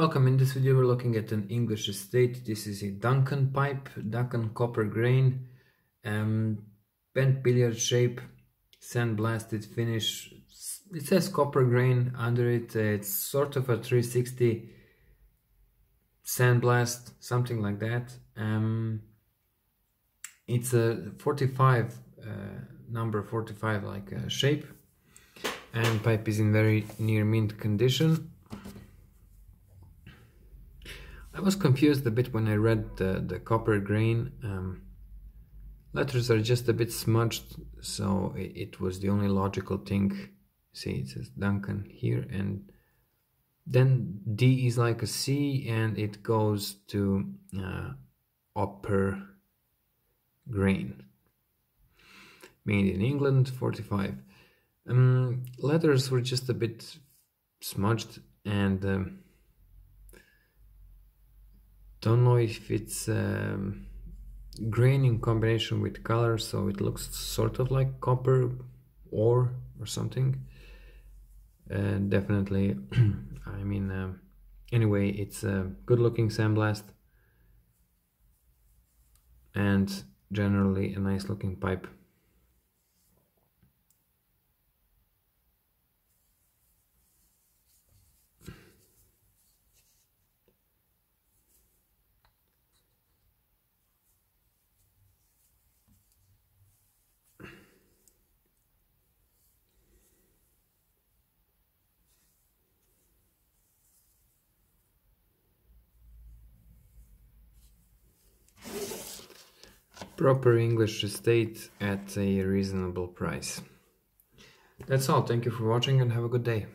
Welcome, in this video we're looking at an English estate. This is a Duncan pipe, Duncan copper grain, um, bent billiard shape, sandblasted finish. It says copper grain under it, it's sort of a 360 sandblast, something like that. Um, it's a 45, uh, number 45 like uh, shape and pipe is in very near mint condition I was confused a bit when I read the, the copper grain. Um, letters are just a bit smudged, so it, it, was the only logical thing. See, it says Duncan here, and then D is like a C, and it goes to uh, upper grain. Made in England, 45. Um, letters were just a bit smudged, and um, don't know if it's um, grain in combination with color so it looks sort of like copper ore or something. And definitely I mean uh, anyway it's a good looking sandblast and generally a nice looking pipe proper English estate at a reasonable price. That's all. Thank you for watching and have a good day.